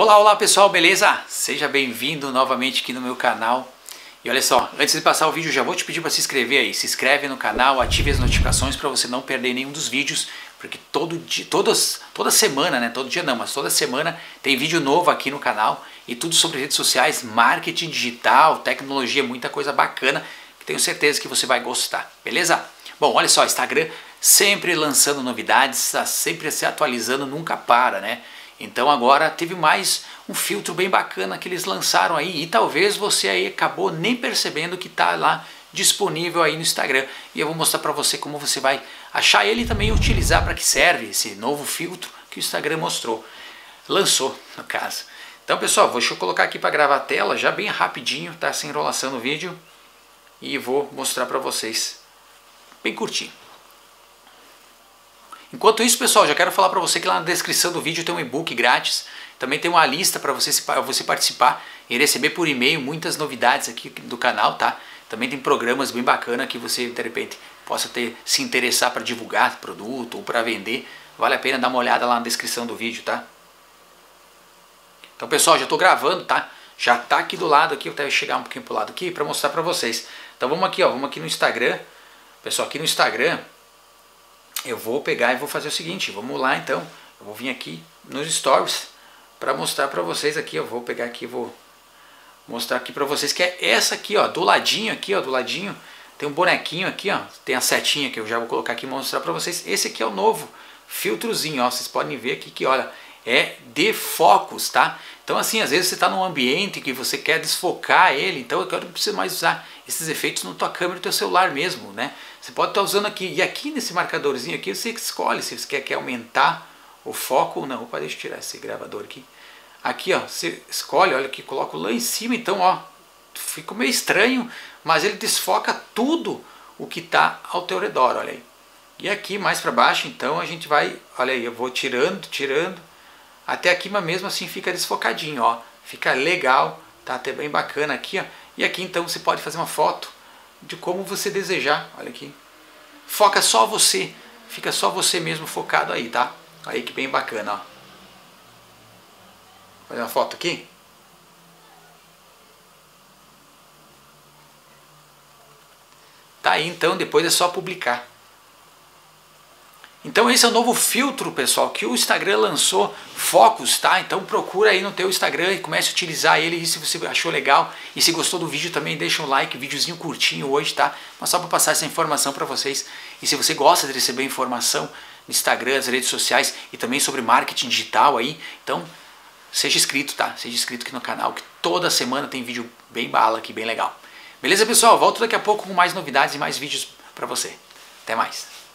Olá, olá pessoal, beleza? Seja bem-vindo novamente aqui no meu canal. E olha só, antes de passar o vídeo, já vou te pedir para se inscrever aí. Se inscreve no canal, ative as notificações para você não perder nenhum dos vídeos, porque todo dia, todas, toda semana, né? Todo dia não, mas toda semana tem vídeo novo aqui no canal e tudo sobre redes sociais, marketing digital, tecnologia, muita coisa bacana que tenho certeza que você vai gostar, beleza? Bom, olha só, Instagram sempre lançando novidades, está sempre se atualizando, nunca para, né? Então agora teve mais um filtro bem bacana que eles lançaram aí e talvez você aí acabou nem percebendo que está lá disponível aí no Instagram. E eu vou mostrar para você como você vai achar ele e também utilizar para que serve esse novo filtro que o Instagram mostrou. Lançou, no caso. Então pessoal, deixa eu colocar aqui para gravar a tela já bem rapidinho, tá sem enrolação no vídeo. E vou mostrar para vocês bem curtinho. Enquanto isso, pessoal, já quero falar para você que lá na descrição do vídeo tem um e-book grátis. Também tem uma lista para você, você participar e receber por e-mail muitas novidades aqui do canal, tá? Também tem programas bem bacana que você, de repente, possa ter se interessar para divulgar produto ou para vender. Vale a pena dar uma olhada lá na descrição do vídeo, tá? Então, pessoal, já estou gravando, tá? Já está aqui do lado aqui, eu até chegar um pouquinho pro lado aqui para mostrar para vocês. Então, vamos aqui, ó, vamos aqui no Instagram. Pessoal, aqui no Instagram, eu vou pegar e vou fazer o seguinte, vamos lá então, eu vou vir aqui nos stories para mostrar para vocês aqui, eu vou pegar aqui, vou mostrar aqui para vocês que é essa aqui, ó, do ladinho aqui, ó, do ladinho, tem um bonequinho aqui, ó, tem a setinha que eu já vou colocar aqui e mostrar para vocês. Esse aqui é o novo filtrozinho, ó, vocês podem ver aqui que, olha, é de focos, tá? Então assim, às vezes você está num ambiente que você quer desfocar ele, então eu quero não precisa mais usar esses efeitos na tua câmera do teu celular mesmo, né? Você pode estar tá usando aqui, e aqui nesse marcadorzinho aqui você escolhe se você quer, quer aumentar o foco ou não. Opa, deixa eu tirar esse gravador aqui. Aqui, ó, você escolhe, olha aqui, coloco lá em cima, então, ó, fica meio estranho, mas ele desfoca tudo o que está ao teu redor, olha aí. E aqui mais para baixo, então, a gente vai, olha aí, eu vou tirando, tirando, até aqui, mas mesmo assim fica desfocadinho, ó. Fica legal, tá até bem bacana aqui, ó. E aqui então você pode fazer uma foto de como você desejar, olha aqui. Foca só você, fica só você mesmo focado aí, tá? Aí que bem bacana, ó. Fazer uma foto aqui. Tá aí então, depois é só publicar. Então esse é o novo filtro, pessoal, que o Instagram lançou, Focus, tá? Então procura aí no teu Instagram e comece a utilizar ele e se você achou legal. E se gostou do vídeo também deixa um like, videozinho curtinho hoje, tá? Mas só para passar essa informação para vocês. E se você gosta de receber informação no Instagram, nas redes sociais e também sobre marketing digital aí, então seja inscrito, tá? Seja inscrito aqui no canal que toda semana tem vídeo bem bala aqui, bem legal. Beleza, pessoal? Volto daqui a pouco com mais novidades e mais vídeos para você. Até mais.